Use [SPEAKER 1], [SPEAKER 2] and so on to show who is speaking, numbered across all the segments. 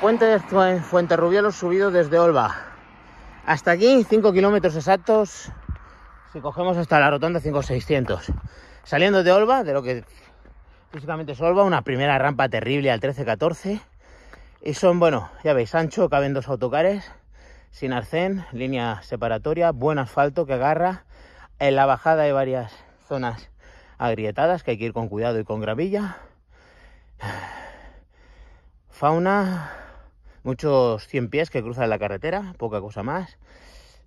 [SPEAKER 1] Puente de Fuenterrubielos subido desde Olva. Hasta aquí 5 kilómetros exactos. Si cogemos hasta la rotonda 5600. Saliendo de Olva, de lo que físicamente es Olva, una primera rampa terrible al 13-14. Y son, bueno, ya veis, ancho, caben dos autocares, sin arcén, línea separatoria, buen asfalto que agarra. En la bajada hay varias zonas agrietadas que hay que ir con cuidado y con gravilla. Fauna, muchos 100 pies que cruzan la carretera, poca cosa más.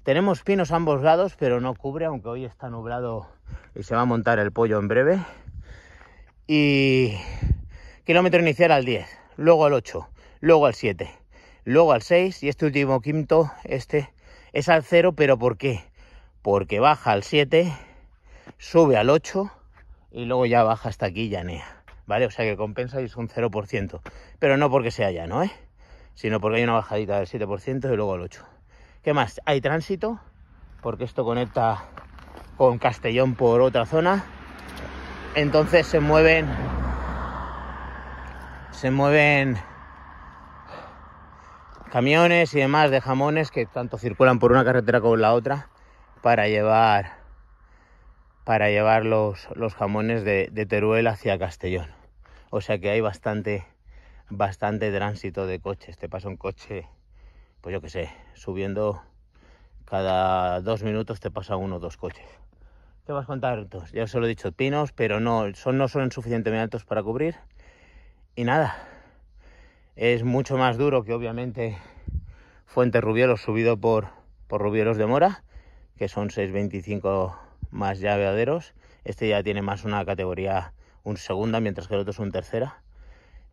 [SPEAKER 1] Tenemos pinos a ambos lados, pero no cubre, aunque hoy está nublado y se va a montar el pollo en breve. Y kilómetro inicial al 10, luego al 8, luego al 7, luego al 6 y este último quinto, este es al 0, pero ¿por qué? Porque baja al 7, sube al 8 y luego ya baja hasta aquí llanea. ¿Vale? O sea que compensa y es un 0%. Pero no porque sea llano, ¿eh? Sino porque hay una bajadita del 7% y luego el 8%. ¿Qué más? Hay tránsito, porque esto conecta con Castellón por otra zona. Entonces se mueven. Se mueven camiones y demás de jamones que tanto circulan por una carretera como la otra para llevar para llevar los, los jamones de, de, Teruel hacia Castellón. O sea que hay bastante, bastante tránsito de coches. Te pasa un coche, pues yo qué sé, subiendo cada dos minutos te pasa uno o dos coches. ¿Qué vas a contar? Ya os lo he dicho, pinos, pero no son, no son suficientemente altos para cubrir. Y nada, es mucho más duro que obviamente Fuente Rubieros subido por, por Rubieros de Mora, que son 625 más llaveaderos. Este ya tiene más una categoría, un segunda, mientras que el otro es un tercera.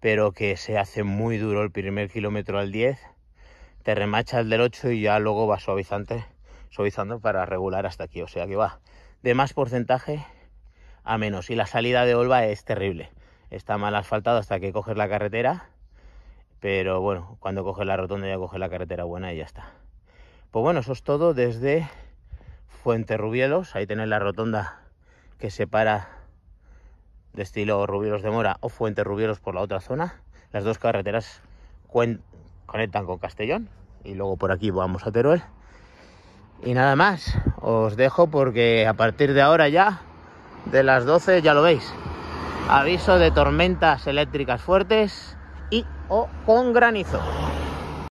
[SPEAKER 1] Pero que se hace muy duro el primer kilómetro al 10. Te remacha el del 8 y ya luego va suavizante, suavizando para regular hasta aquí. O sea que va de más porcentaje a menos. Y la salida de Olva es terrible. Está mal asfaltado hasta que coges la carretera. Pero bueno, cuando coges la rotonda ya coges la carretera buena y ya está. Pues bueno, eso es todo desde Fuente Rubielos, ahí tenéis la rotonda que separa de estilo Rubielos de Mora o Fuente Rubielos por la otra zona. Las dos carreteras conectan con Castellón y luego por aquí vamos a Teruel. Y nada más, os dejo porque a partir de ahora ya, de las 12 ya lo veis, aviso de tormentas eléctricas fuertes y o con granizo.